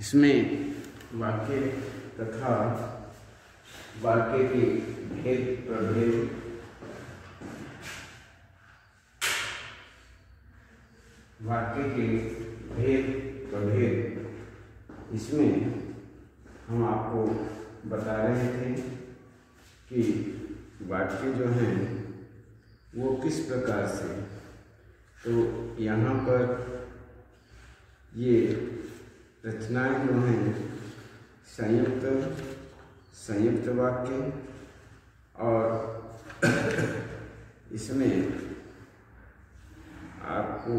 इसमें वाक्य, तथा वाक्य के भेद, प्रभेद। वाक्य के भेद, प्रभेद। इसमें हम आपको बता रहे थे कि वाक्य जो हैं, वो किस प्रकार से? तो यहाँ पर ये रचनाएँ जो हैं संयुक्त संयुक्त वाक्य, और इसमें आपको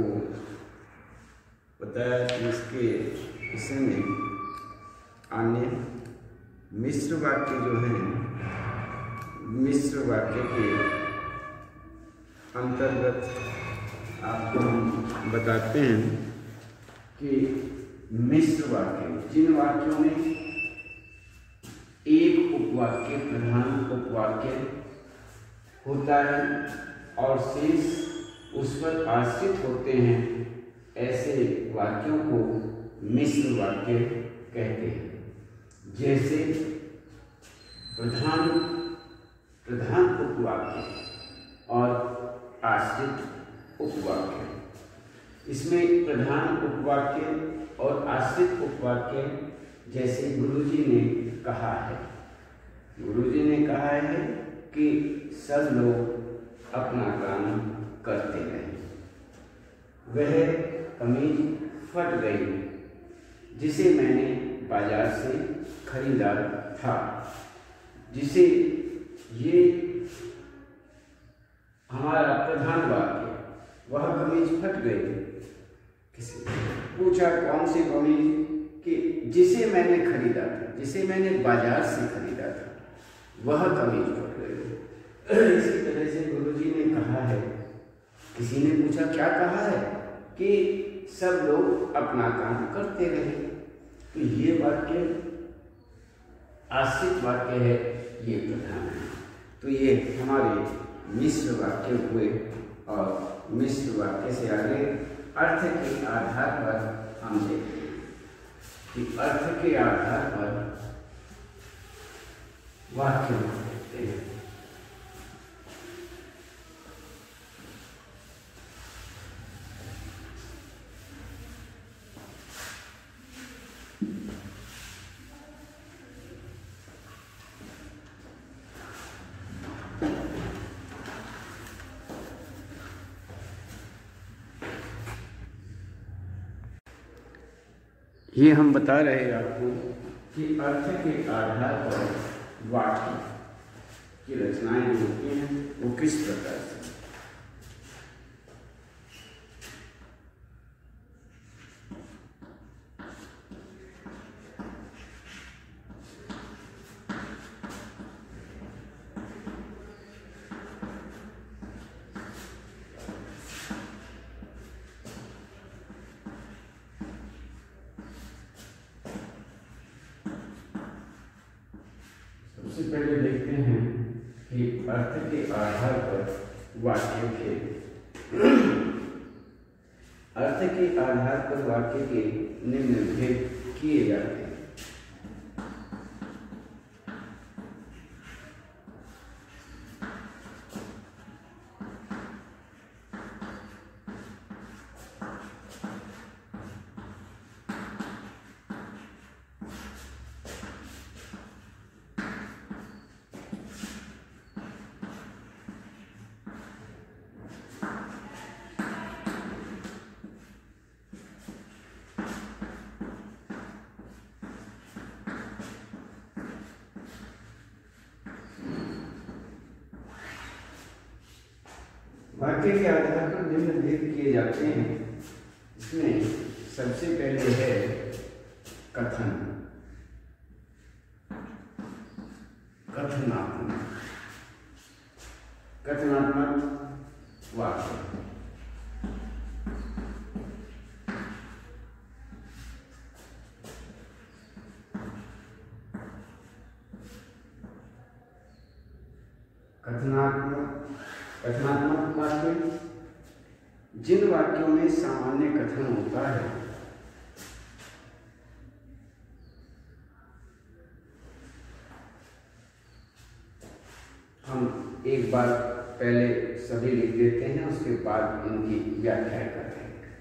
बताया कि इसके इसमें अन्य मिश्र वाक्य जो हैं, मिश्र वाक्य के अंतर्गत आपको हम बताते हैं कि मिश्र वाक्य जिन वाक्यों में एक उपवाक्य, प्रधान उपवाक्य होता है और शेष उस पर आश्रित होते हैं, ऐसे वाक्यों को मिश्र वाक्य कहते हैं। जैसे, प्रधान प्रधान उपवाक्य और आश्रित उपवाक्य। इसमें प्रधान उपवाक्य और आश्रित उपवाक्य जैसे गुरुजी ने कहा है। गुरुजी ने कहा है कि सब लोग अपना काम करते रहे। वह कमीज फट गई, जिसे मैंने बाज़ार से खरीदा था, जिसे ये हमारा प्रधान वाक्य वह कमीज फट गई किसी? पूछा, कौन सी कमीज कि जिसे मैंने खरीदा था, जिसे मैंने बाज़ार से खरीदा था, वह कमीज फट गई इसी तरह से गुरुजी ने कहा है। किसी ने पूछा, क्या कहा है? कि सब लोग अपना काम करते रहे। तो ये वाक्य, आश्रित वाक्य है, ये प्रधान है। तो ये हमारे मिश्र वाक्य हुए और मिश्र वाक्य से आगे अर्थ के आधार पर हम देखें कि अर्थ के आधार पर वाक्य देखते हैं। ये हम बता रहे हैं आपको कि अर्थ के आधार पर वाक्य की रचनाएँ होती हैं, वो किस प्रकार से पहले देखते हैं कि अर्थ के आधार पर वाक्य के अर्थ के आधार पर वाक्य के निम्न भेद किए जाते हैं। वाक्य के आधार पर निम्न भेद किए जाते हैं। इसमें सबसे पहले है कथन। कथनात्मक। कथनात्मक वाक्य। ग्रहण होता है। हम एक बार पहले सभी लिख देते हैं, उसके बाद इनकी व्याख्या करते हैं।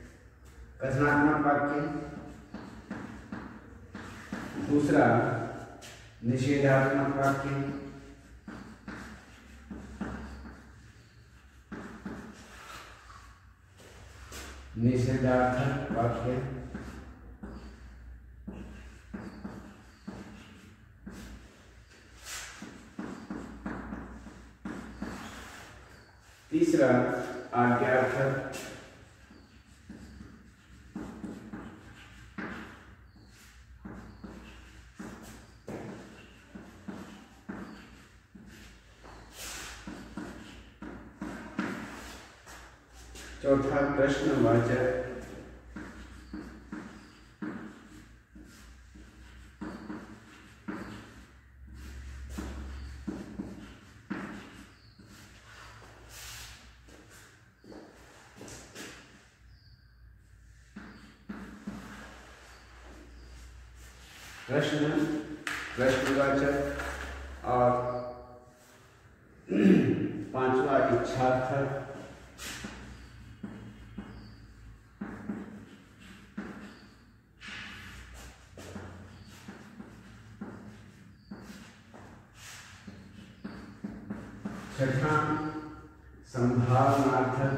कथनात्मक वाक्य। दूसरा, निषेधात्मक वाक्य। निषेधार्थक वाक्य। तीसरा आज्ञार्थक चौथा प्रश्नवाचक प्रश्न प्रश्नवाचक और पांचवा इच्छार्थक छठा संभावनार्थक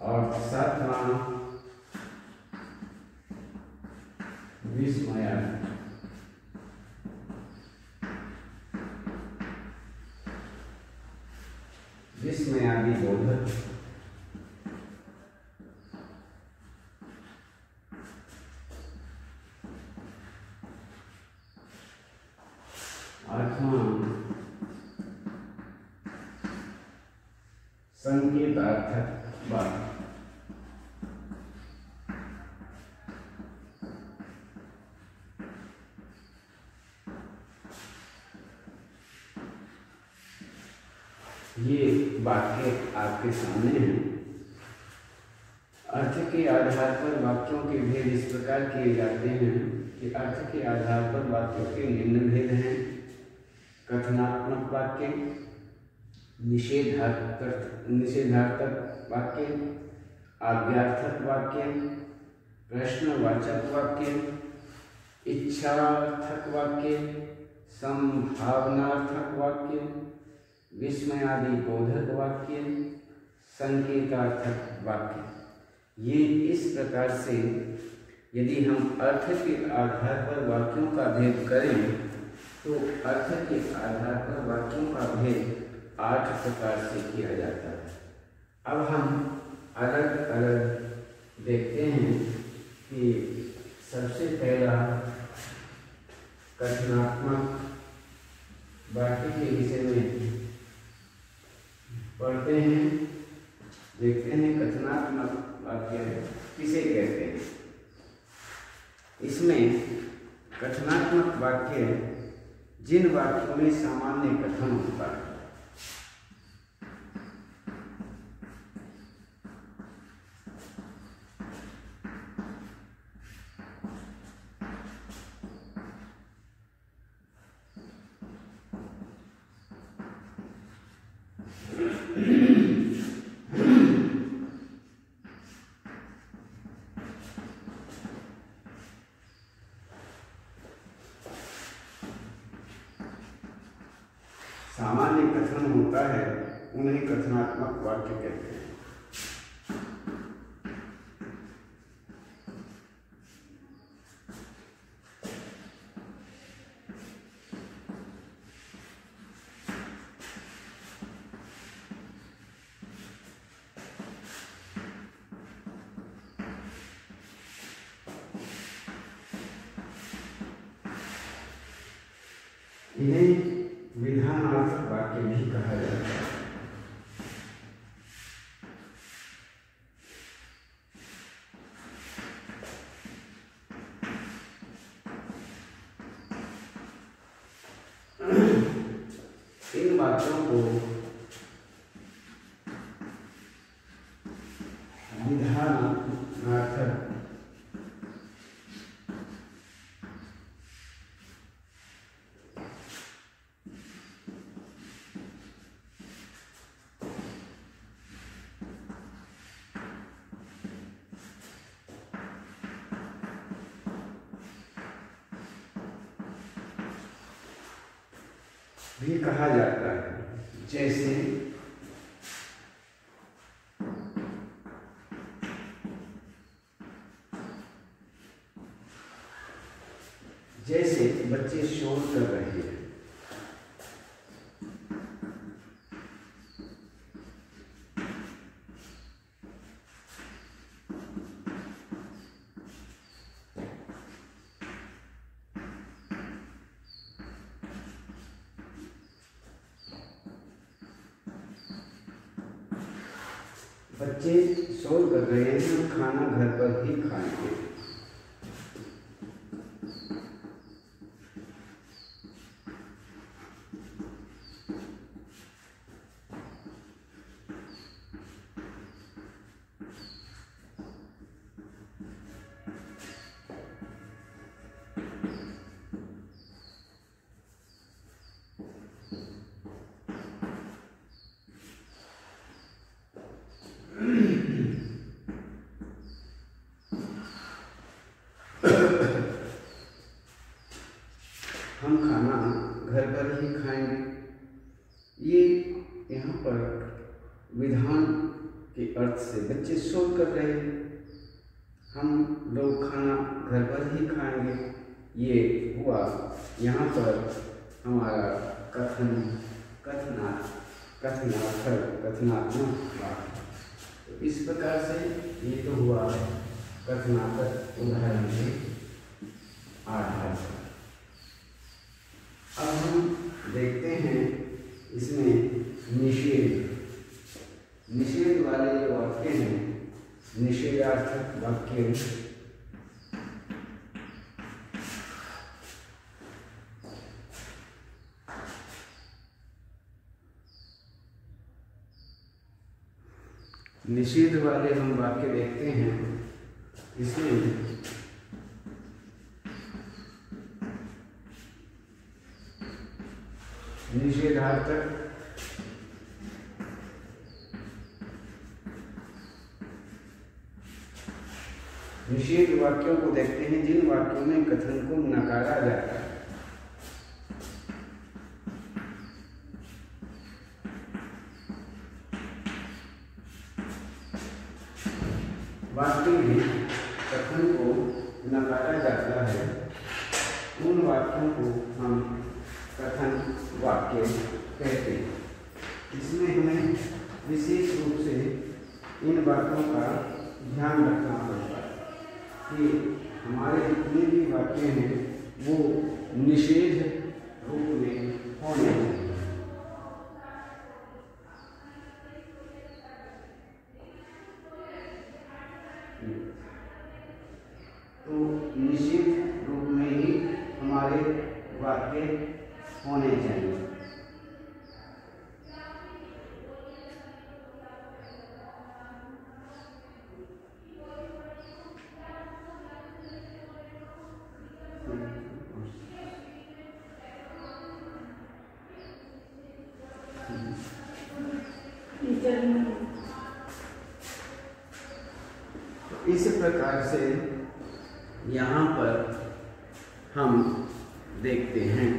और सातवां विस्मया विस्मयादि बोधक आठवां संकेतार्थक ये वाक्य आपके सामने हैं। अर्थ के आधार पर वाक्यों के भेद इस प्रकार किए जाते हैं कि अर्थ के आधार पर वाक्यों के निम्न भेद हैं। कथनात्मक वाक्य निषेधार्थक निषेधार्थक वाक्य, आज्ञार्थक वाक्य, प्रश्नवाचक वाक्य, इच्छार्थक वाक्य, संभावनार्थक वाक्य विस्मयादि बोधक वाक्य संकेतार्थक वाक्य। ये इस प्रकार से यदि हम अर्थ के आधार पर वाक्यों का भेद करें तो अर्थ के आधार पर वाक्यों का भेद आठ प्रकार से किया जाता है। अब हम अलग अलग देखते हैं कि सबसे पहला कथनात्मक वाक्य के विषय में पढ़ते हैं, देखते हैं कथनात्मक वाक्य किसे कहते हैं? इसमें कथनात्मक वाक्य जिन वाक्यों में सामान्य कथन होता है। सामान्य कथन होता है उन्हें कथनात्मक वाक्य कहते हैं इन्हें विधानार्थक वाक्य भी कहा जाता है इन बातों को भी कहा जाता है। जैसे जैसे बच्चे शोर कर रहे हैं बच्चे शोर कर रहे हैं खाना घर पर ही खाएँगे। बच्चे शोर कर रहे हैं। हम लोग खाना घर पर ही खाएँगे। ये हुआ यहाँ पर हमारा कथन, कथना, कथनार्थक, कथनात्मक तो इस प्रकार से ये तो हुआ कथनात्मक उदाहरण के आधार पर। अब हम देखते हैं इसमें निषेध। निषेध वाले जो वाक्य हैं निषेधार्थक वाक्य निषेध वाले हम वाक्य देखते हैं इसमें निषेधार्थक निषेध वाक्यों को देखते हैं, जिन वाक्यों में कथन को नकारा जाता है। वाक्य में कथन को नकारा जाता है। उन वाक्यों को हम कथन वाक्य कहते हैं इसमें हमें विशेष रूप से इन बातों का ध्यान रखना कि हमारे जितने भी वाक्य हैं वो निषेध रूप में होने चाहिए तो निश्चित रूप में ही हमारे वाक्य होने चाहिए इस प्रकार से यहाँ पर हम देखते हैं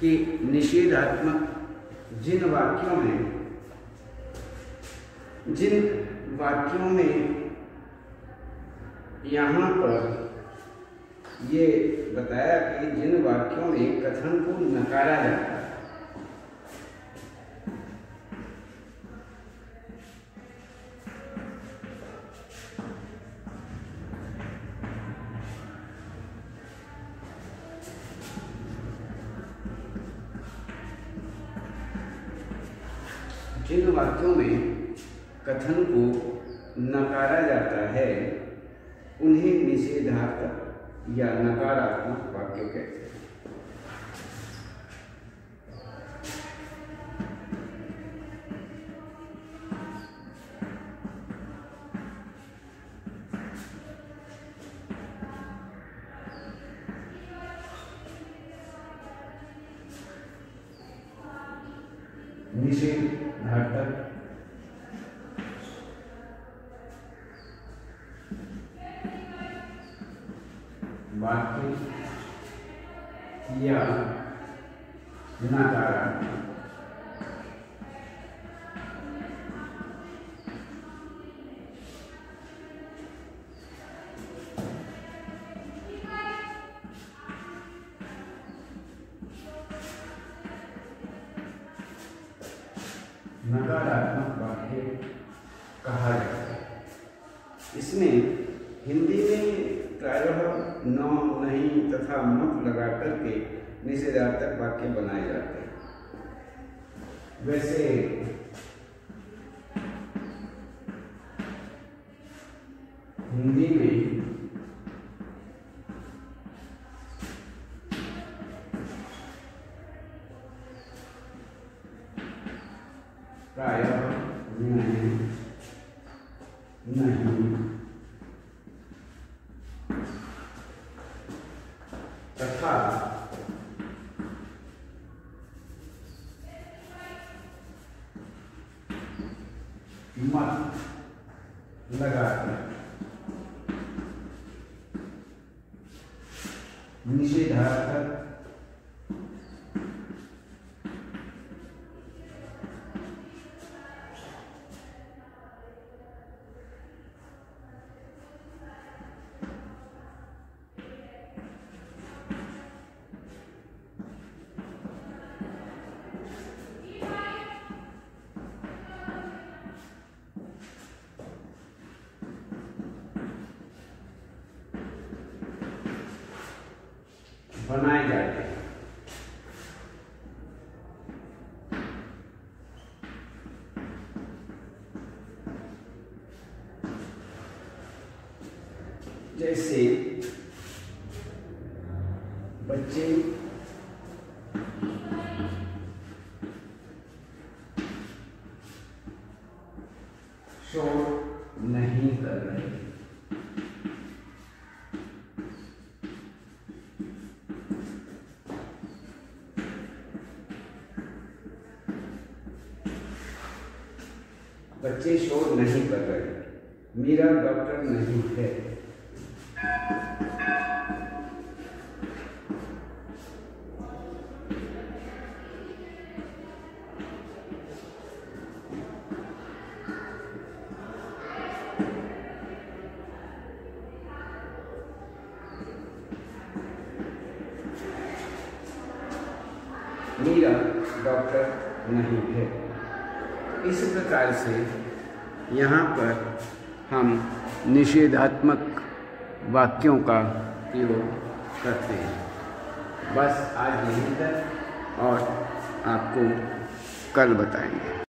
कि निषेधात्मक जिन वाक्यों में, जिन वाक्यों में यहाँ पर ये बताया कि जिन वाक्यों में कथन को नकारा जाता है नकारात्मक नकारात्मक वाक्य कहा जाता है। इसमें हिंदी में प्राय न नहीं तथा मत लगा करके निषेधार्थक वाक्य बनाए जाते हैं। वैसे प्राय नहीं नहीं तथा बनाए जाते हैं। जैसे बच्चे शोर नहीं कर रहे मीरा डॉक्टर नहीं है। मीरा डॉक्टर नहीं है। इस प्रकार से यहाँ पर हम निषेधात्मक वाक्यों का प्रयोग करते हैं। बस आज यहीं तक और आपको कल बताएँगे।